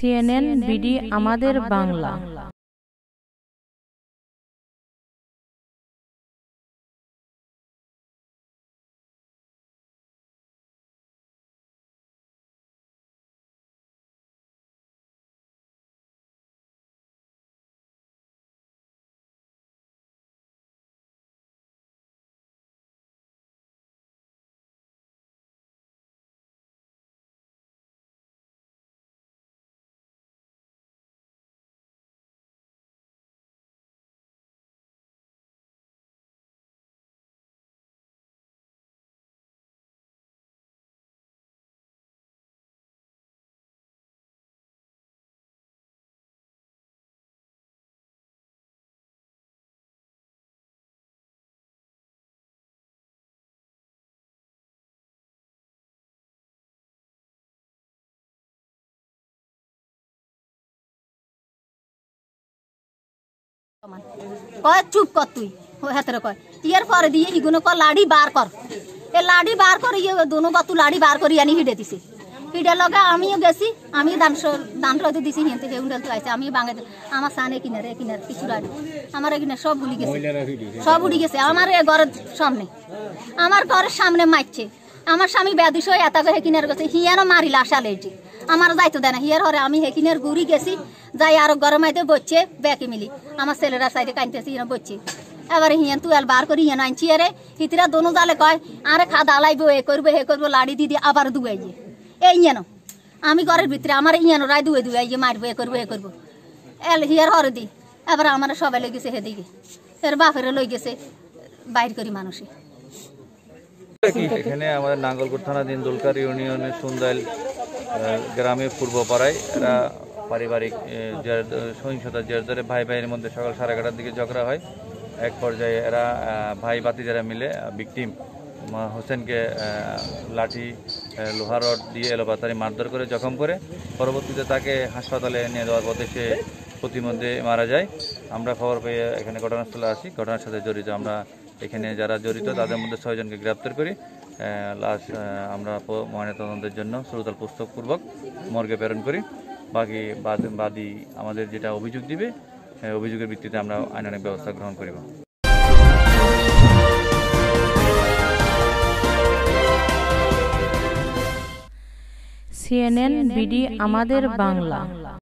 CNN BD আমাদের বাংলা। কয় চুপ কর তুই। হাতের কয় ইয়ের পরে দিয়ে ইগুলো কর লাড়ি বার কর। এ লাড়ি বার কর ইয়ে দুনো গতু লাড়ি বার করি আনি হিডে দিছে। হিডে লগে আমিও গেছি আমি দান দান রতে দিছি হিনতে হে উন্ডেল তো আইছে। আমি বাঙে আমার সানে কিনারে কিনারে কিছু লাড়ি আমার এখানে সব উড়ি গেছে। সব উড়ি গেছে। আমার এ ঘরের সামনে। আমার ঘরের সামনে মারছে আমার স্বামী ব্যাধিস হয়ে এত হে কিনার গেছে হিয়ানো মারিলা আসা লেটি আমার যাইতো দেয় না হিয়ার হরে আমি হেকিনের গুড়ি গেছি, যাই আরও গরম আইতে বসছে ব্যাকে মিলি। আমার ছেলেরা সাইডে কাইতেছি হিয়ানো বসছে এবারে হিয়ান তুই বার করি হিয়ান আনছি আরে হিতিরা দোনো জালে কয়, আরে খা দালাইবো এ করব হে করব, লাড়ি দিদি আবার দুয়াই যে। এই ইয়ানো আমি ঘরের ভিতরে, আমার ইয়ানো রায় দুয়ে দুয়ে যে মারবো, এ করব এ করব। এল হিয়ার হরে দি। এবার আমার সবাই লই গেছে হেদিকে এর বাপেরে লই গেছে, বাইর করি মানুষে। এখানে আমাদের নাঙ্গলকোট থানাধীন দোলকার ইউনিয়নের সুন্দাইল গ্রামে পূর্বপাড়ায় এরা পারিবারিক সহিংসতার জের ধরে ভাই ভাইয়ের মধ্যে সকাল সাড়ে এগারোটার দিকে ঝগড়া হয়। এক পর্যায়ে এরা ভাই বাতি যারা মিলে ভিকটিম হোসেনকে লাঠি লোহা রড দিয়ে এলোপাতারি মারধর করে জখম করে। পরবর্তীতে তাকে হাসপাতালে নিয়ে যাওয়ার পথে সে প্রতিমধ্যে মারা যায়। আমরা খবর পেয়ে এখানে ঘটনাস্থলে আসি। ঘটনার সাথে জড়িত আমরা এখানে যারা জড়িত, তাদের মধ্যে ছয়জনকে গ্রেপ্তার করি। লাশ আমরা ময়নাতদন্তের জন্য সুরতাল পুস্তকপূর্বক মর্গে প্রেরণ করি। বাকি বাদী আমাদের যেটা অভিযোগ দিবে অভিযোগের ভিত্তিতে আমরা আইনানিক ব্যবস্থা গ্রহণ করিব। সিএনএন বিডি আমাদের বাংলা।